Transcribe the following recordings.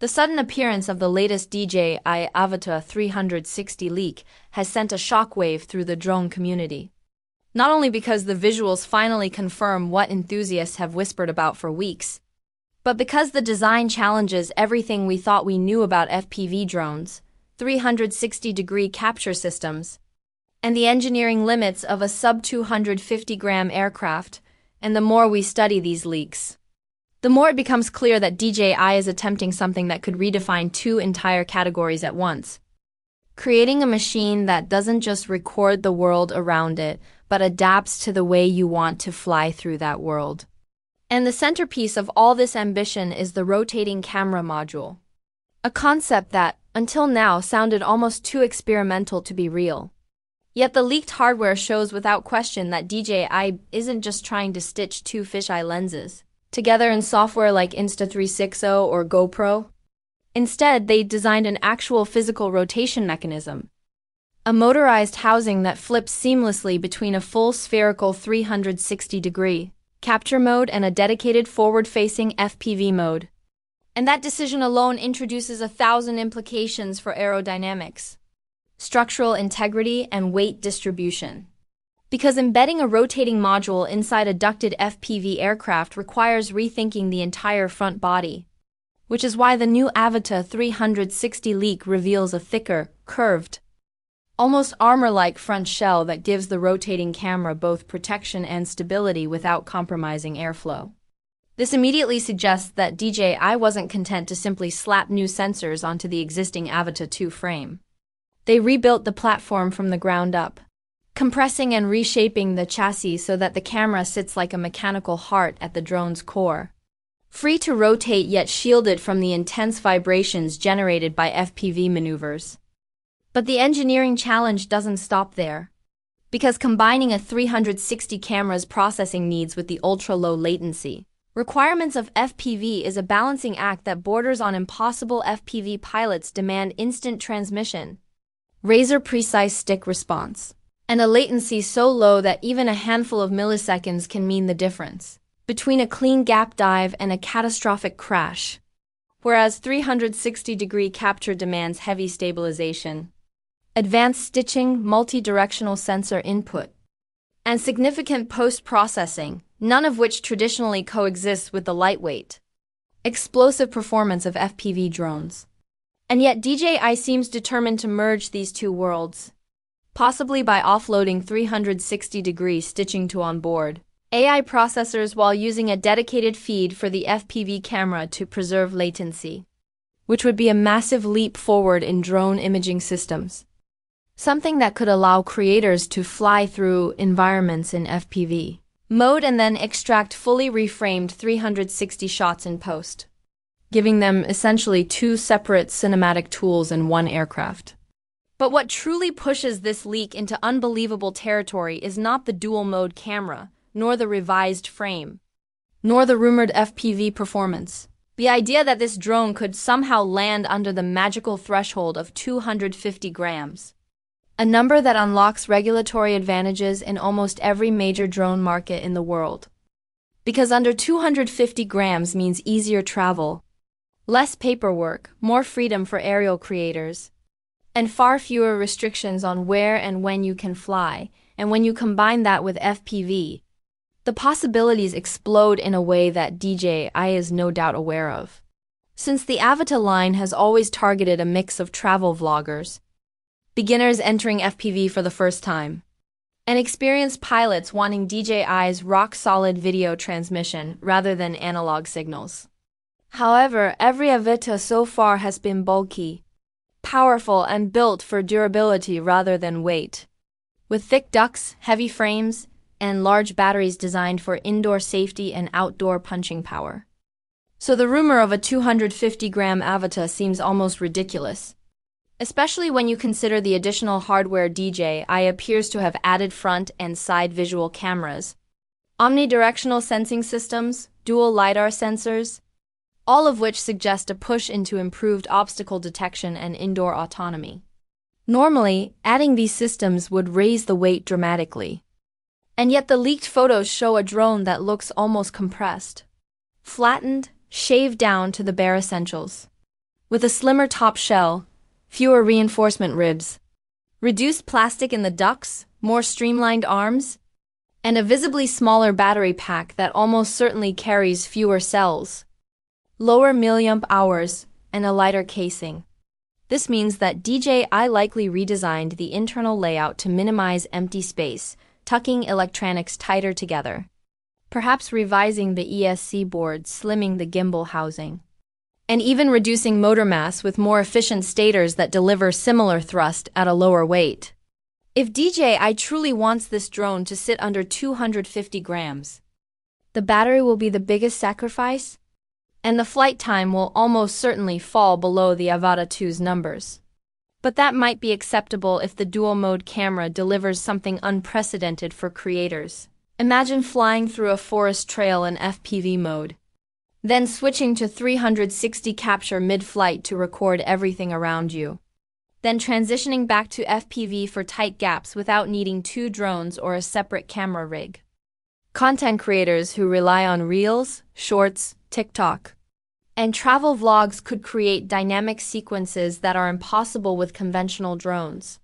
The sudden appearance of the latest DJI Avata 360 leak has sent a shockwave through the drone community. Not only because the visuals finally confirm what enthusiasts have whispered about for weeks, but because the design challenges everything we thought we knew about FPV drones, 360 degree capture systems, and the engineering limits of a sub 250 gram aircraft, and the more we study these leaks, the more it becomes clear that DJI is attempting something that could redefine two entire categories at once. Creating a machine that doesn't just record the world around it, but adapts to the way you want to fly through that world. And the centerpiece of all this ambition is the rotating camera module. A concept that, until now, sounded almost too experimental to be real. Yet the leaked hardware shows without question that DJI isn't just trying to stitch two fisheye lenses together in software like Insta360 or GoPro. Instead, they designed an actual physical rotation mechanism, a motorized housing that flips seamlessly between a full spherical 360 degree capture mode and a dedicated forward facing FPV mode. And that decision alone introduces a thousand implications for aerodynamics, structural integrity, and weight distribution. Because embedding a rotating module inside a ducted FPV aircraft requires rethinking the entire front body. Which is why the new Avata 360 leak reveals a thicker, curved, almost armor-like front shell that gives the rotating camera both protection and stability without compromising airflow. This immediately suggests that DJI wasn't content to simply slap new sensors onto the existing Avata 2 frame. They rebuilt the platform from the ground up, compressing and reshaping the chassis so that the camera sits like a mechanical heart at the drone's core. Free to rotate yet shielded from the intense vibrations generated by FPV maneuvers. But the engineering challenge doesn't stop there. Because combining a 360 camera's processing needs with the ultra-low latency, requirements of FPV is a balancing act that borders on impossible FPV pilots demand instant transmission, razor-precise stick response, and a latency so low that even a handful of milliseconds can mean the difference between a clean gap dive and a catastrophic crash. Whereas 360 degree capture demands heavy stabilization, advanced stitching, multi directional sensor input, and significant post processing, none of which traditionally coexists with the lightweight, explosive performance of FPV drones. And yet DJI seems determined to merge these two worlds possibly by offloading 360 degree stitching to onboard AI processors while using a dedicated feed for the FPV camera to preserve latency, which would be a massive leap forward in drone imaging systems. Something that could allow creators to fly through environments in FPV mode and then extract fully reframed 360 shots in post, giving them essentially two separate cinematic tools in one aircraft. But what truly pushes this leak into unbelievable territory is not the dual mode camera, nor the revised frame, nor the rumored FPV performance. The idea that this drone could somehow land under the magical threshold of 250 grams, a number that unlocks regulatory advantages in almost every major drone market in the world. Because under 250 grams means easier travel, less paperwork, more freedom for aerial creators, and far fewer restrictions on where and when you can fly. And when you combine that with FPV, the possibilities explode in a way that DJI is no doubt aware of. Since the Avata line has always targeted a mix of travel vloggers, beginners entering FPV for the first time, and experienced pilots wanting DJI's rock solid video transmission rather than analog signals. However, every Avata so far has been bulky, powerful and built for durability rather than weight. With thick ducts, heavy frames, and large batteries designed for indoor safety and outdoor punching power. So the rumor of a 250 gram Avata seems almost ridiculous. Especially when you consider the additional hardware DJI appears to have added front and side visual cameras, omnidirectional sensing systems, dual LiDAR sensors, all of which suggest a push into improved obstacle detection and indoor autonomy. Normally, adding these systems would raise the weight dramatically. And yet the leaked photos show a drone that looks almost compressed, flattened, shaved down to the bare essentials. with a slimmer top shell, fewer reinforcement ribs, reduced plastic in the ducts, more streamlined arms, and a visibly smaller battery pack that almost certainly carries fewer cells, lower milliamp hours, and a lighter casing. This means that DJI likely redesigned the internal layout to minimize empty space, tucking electronics tighter together. Perhaps revising the ESC board, slimming the gimbal housing, and even reducing motor mass with more efficient stators that deliver similar thrust at a lower weight. If DJI truly wants this drone to sit under 250 grams, the battery will be the biggest sacrifice, and the flight time will almost certainly fall below the Avata 2's numbers. But that might be acceptable if the dual mode camera delivers something unprecedented for creators. Imagine flying through a forest trail in FPV mode, then switching to 360 capture mid flight to record everything around you. Then transitioning back to FPV for tight gaps without needing two drones or a separate camera rig. Content creators who rely on Reels, Shorts, TikTok, and travel vlogs could create dynamic sequences that are impossible with conventional drones.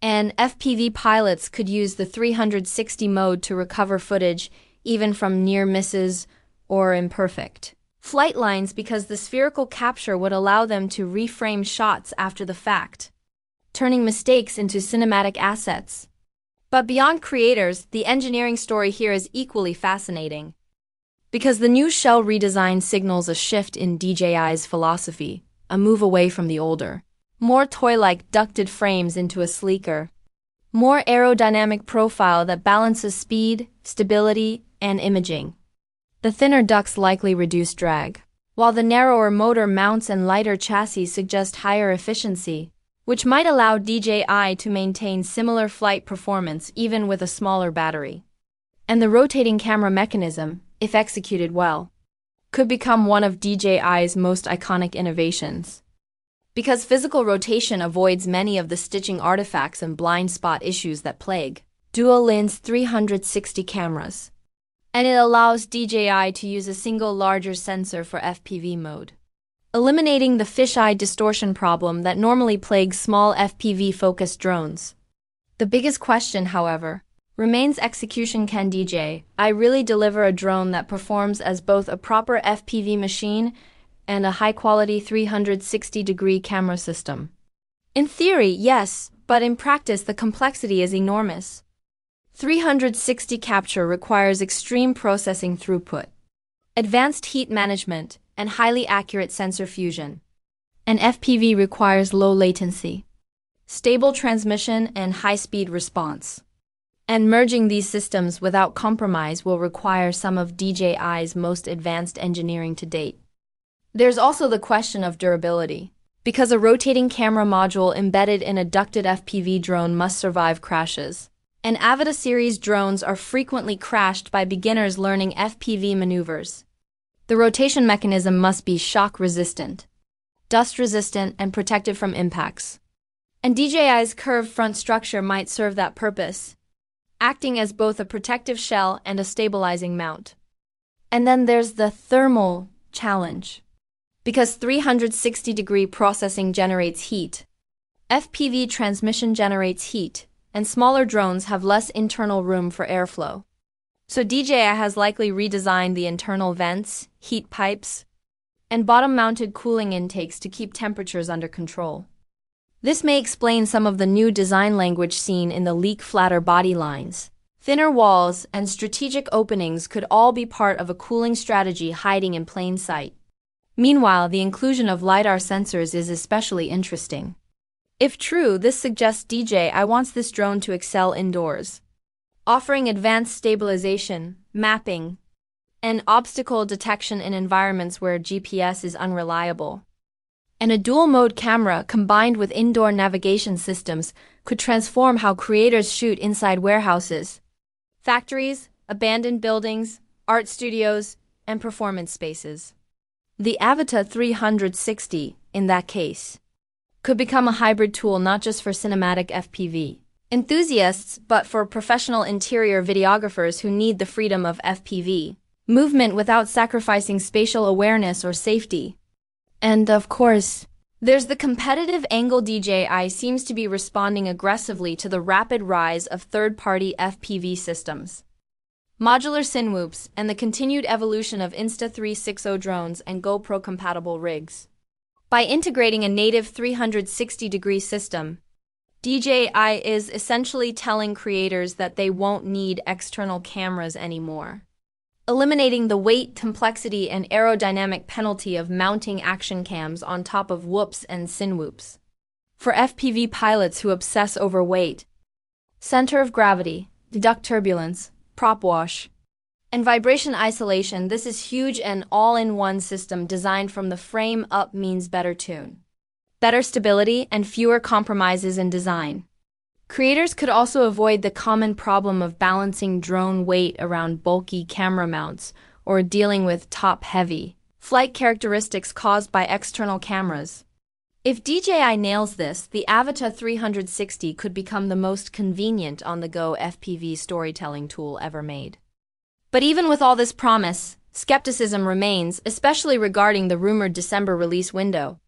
And FPV pilots could use the 360 mode to recover footage even from near misses or imperfect flight lines because the spherical capture would allow them to reframe shots after the fact, turning mistakes into cinematic assets. But beyond creators, the engineering story here is equally fascinating. Because the new shell redesign signals a shift in DJI's philosophy, a move away from the older, more toy-like ducted frames into a sleeker, more aerodynamic profile that balances speed, stability, and imaging. The thinner ducts likely reduce drag, while the narrower motor mounts and lighter chassis suggest higher efficiency, which might allow DJI to maintain similar flight performance even with a smaller battery. And the rotating camera mechanism, if executed well, could become one of DJI's most iconic innovations. Because physical rotation avoids many of the stitching artifacts and blind spot issues that plague dual lens 360 cameras. And it allows DJI to use a single larger sensor for FPV mode, eliminating the fisheye distortion problem that normally plagues small FPV focused drones. The biggest question, however, Remains execution can DJ. I really deliver a drone that performs as both a proper FPV machine and a high quality 360 degree camera system. In theory, yes, but in practice, the complexity is enormous. 360 capture requires extreme processing throughput, advanced heat management, and highly accurate sensor fusion. And FPV requires low latency, stable transmission, and high speed response. And merging these systems without compromise will require some of DJI's most advanced engineering to date. There's also the question of durability. Because a rotating camera module embedded in a ducted FPV drone must survive crashes. And Avata series drones are frequently crashed by beginners learning FPV maneuvers. The rotation mechanism must be shock resistant, dust resistant, and protected from impacts. And DJI's curved front structure might serve that purpose, acting as both a protective shell and a stabilizing mount. And then there's the thermal challenge. Because 360 degree processing generates heat, FPV transmission generates heat, and smaller drones have less internal room for airflow. So DJI has likely redesigned the internal vents, heat pipes, and bottom mounted cooling intakes to keep temperatures under control. This may explain some of the new design language seen in the LEAK flatter body lines. Thinner walls and strategic openings could all be part of a cooling strategy hiding in plain sight. Meanwhile, the inclusion of LiDAR sensors is especially interesting. If true, this suggests DJI wants this drone to excel indoors, offering advanced stabilization, mapping, and obstacle detection in environments where GPS is unreliable and a dual mode camera combined with indoor navigation systems could transform how creators shoot inside warehouses, factories, abandoned buildings, art studios, and performance spaces. The Avata 360, in that case, could become a hybrid tool not just for cinematic FPV enthusiasts, but for professional interior videographers who need the freedom of FPV movement without sacrificing spatial awareness or safety. And of course, There's the competitive angle DJI seems to be responding aggressively to the rapid rise of third-party FPV systems. Modular Cinewhoops and the continued evolution of Insta360 drones and GoPro-compatible rigs. By integrating a native 360-degree system, DJI is essentially telling creators that they won't need external cameras anymore eliminating the weight, complexity, and aerodynamic penalty of mounting action cams on top of whoops and cinewhoops. For FPV pilots who obsess over weight, center of gravity, deduct turbulence, prop wash, and vibration isolation, this is huge and all-in-one system designed from the frame up means better tune. Better stability and fewer compromises in design. Creators could also avoid the common problem of balancing drone weight around bulky camera mounts or dealing with top-heavy flight characteristics caused by external cameras. If DJI nails this, the Avata 360 could become the most convenient on-the-go FPV storytelling tool ever made. But even with all this promise, skepticism remains, especially regarding the rumored December release window.